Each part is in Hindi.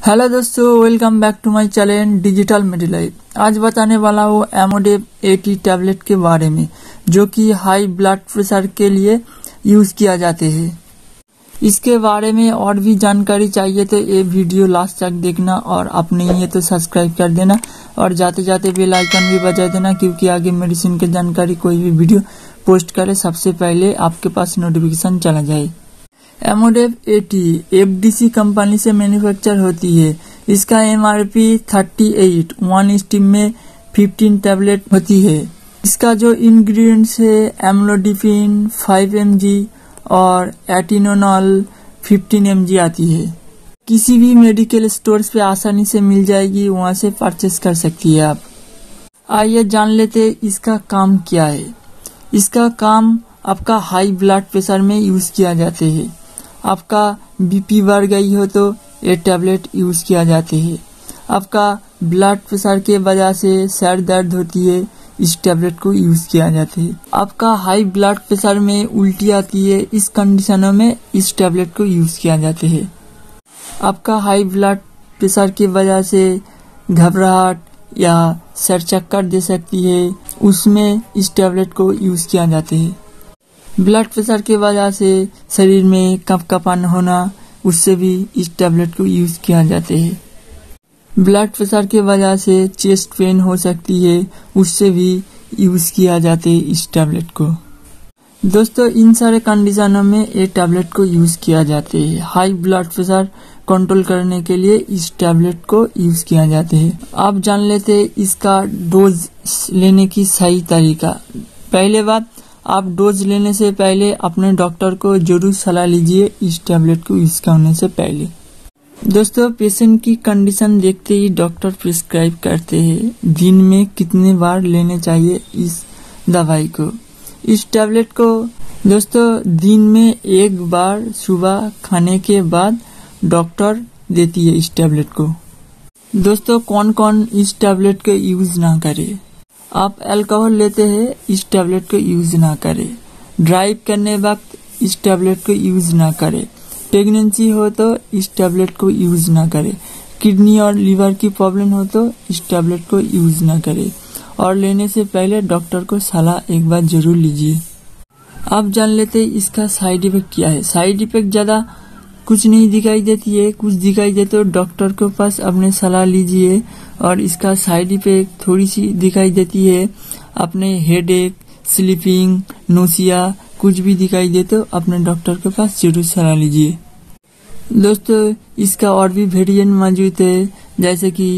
हेलो दोस्तों welcome back to my channel digital Medilife आज बताने वाला हूँ एमोडेव एटी टैबलेट के बारे में, जो कि हाई ब्लड प्रेशर के लिए यूज़ किया जाते हैं। इसके बारे में और भी जानकारी चाहिए तो ये वीडियो लास्ट तक देखना और आप नहीं है तो सब्सक्राइब कर देना और जाते जाते बेल आइकन भी बजा देना, क्योंकि आगे मेडिसिन की जानकारी कोई भी वीडियो पोस्ट करे, सबसे पहले आपके पास नोटिफिकेशन चला जाए। एमोडेव एटी एफडीसी कंपनी से मैन्युफैक्चर होती है। इसका एमआरपी 38 वन स्टीम में 15 टैबलेट होती है। इसका जो इंग्रेडिएंट्स है एमलोडिफिन 5 एम और एटिनोनॉल 15 एम आती है। किसी भी मेडिकल स्टोर्स पे आसानी से मिल जाएगी, वहाँ से परचेस कर सकती है आप। आइए जान लेते इसका काम क्या है। इसका काम आपका हाई ब्लड प्रेशर में यूज़ किया जाते हैं। आपका बीपी बढ़ गई हो तो ये टैबलेट यूज़ किया जाते हैं। आपका ब्लड प्रेशर के वजह से सर दर्द होती है, इस टैबलेट को यूज़ किया जाता है। आपका हाई ब्लड प्रेशर में उल्टी आती है, इस कंडीशनों में इस टैबलेट को यूज़ किया जाता है। आपका हाई ब्लड प्रेशर की वजह से घबराहट या सर चक्कर दे सकती है, उसमें इस टैबलेट को यूज़ किया जाता है। ब्लड प्रेशर की वजह से शरीर में कप कपान होना, उससे भी इस टैबलेट को यूज़ किया जाते हैं। ब्लड प्रेशर की वजह से चेस्ट पेन हो सकती है, उससे भी यूज़ किया जाते है इस टैबलेट को। दोस्तों, इन सारे कंडीशनों में ये टैबलेट को यूज़ किया जाते है। हाई ब्लड प्रेशर कंट्रोल करने के लिए इस टैबलेट को यूज़ किया जाते है। आप जान लेते इसका डोज लेने की सही तरीका। पहले बात आप डोज लेने से पहले अपने डॉक्टर को ज़रूर सलाह लीजिए इस टैबलेट को यूज़ करने से पहले। दोस्तों, पेशेंट की कंडीशन देखते ही डॉक्टर प्रिस्क्राइब करते हैं, दिन में कितने बार लेने चाहिए इस दवाई को। इस टैबलेट को दोस्तों, दिन में एक बार सुबह खाने के बाद डॉक्टर देती है इस टैबलेट को। दोस्तों कौन कौन इस टैबलेट को यूज़ ना करे? आप अल्कोहल लेते हैं, इस टैबलेट को यूज़ ना करें। ड्राइव करने वक्त इस टैबलेट को यूज़ ना करें। प्रेगनेंसी हो तो इस टैबलेट को यूज़ ना करें। किडनी और लीवर की प्रॉब्लम हो तो इस टैबलेट को यूज़ ना करें। और लेने से पहले डॉक्टर को सलाह एक बार ज़रूर लीजिए। आप जान लेते इसका साइड इफ़ेक्ट क्या है। साइड इफ़ेक्ट ज़्यादा कुछ नहीं दिखाई देती है, कुछ दिखाई दे तो डॉक्टर के पास अपने सलाह लीजिए और इसका साइड इफ़ेक्ट थोड़ी सी दिखाई देती है। अपने हेड एक स्लीपिंग नोसिया कुछ भी दिखाई दे तो अपने डॉक्टर के पास ज़रूर सलाह लीजिए। दोस्तों, इसका और भी वेरिएंट मौजूद है, जैसे कि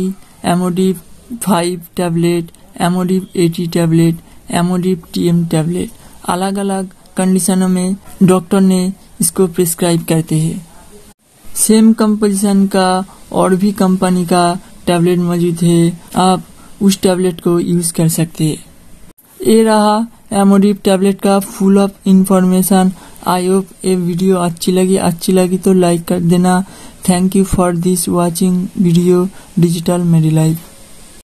Amodip five tablet Amodip AT tablet Amodip TM tablet अलग अलग कंडीशनों में डॉक्टर ने इसको प्रिस्क्राइब करते हैं। सेम कंपोजिशन का और भी कंपनी का टैबलेट मौजूद है। आप उस टैबलेट को यूज़ कर सकते हैं। ये रहा एमोडिप टैबलेट का full of information I hope ये वीडियो अच्छी लगी। अच्छी लगी तो लाइक कर देना। Thank you for this watching video digital मेरी लाइफ